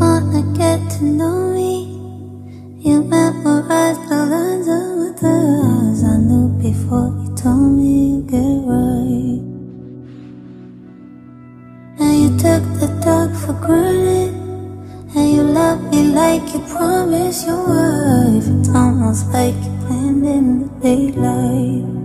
to get to know me. You memorized the lines of the eyes I knew before you told me you get right. And you took the dark for granted. And you love me like you promised you would. It's almost like you planned in the daylight.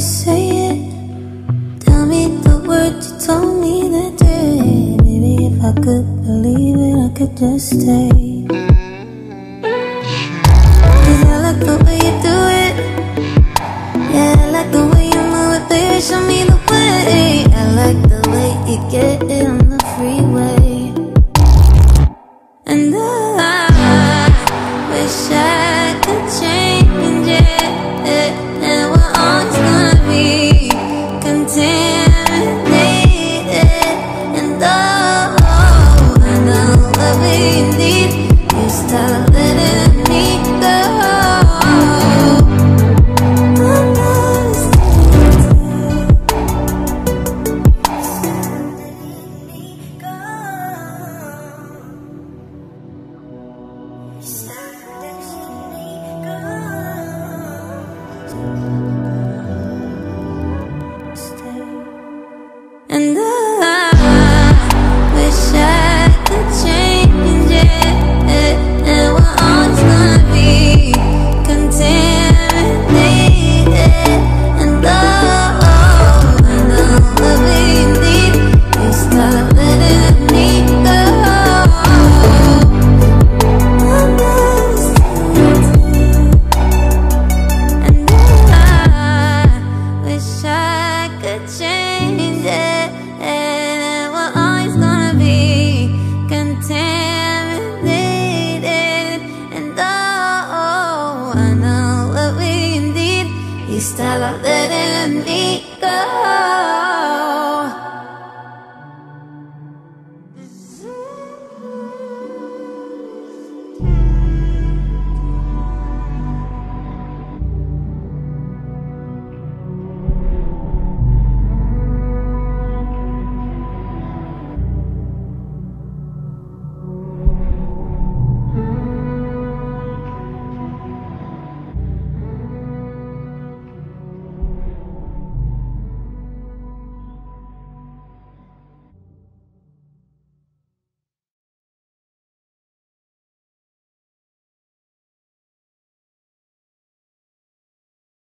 Say it. Tell me the words you told me that day. Baby, if I could believe it, I could just stay. I like the way you do it. Yeah, I like the way you move it. Show me the way. I like the way you get stop letting me go.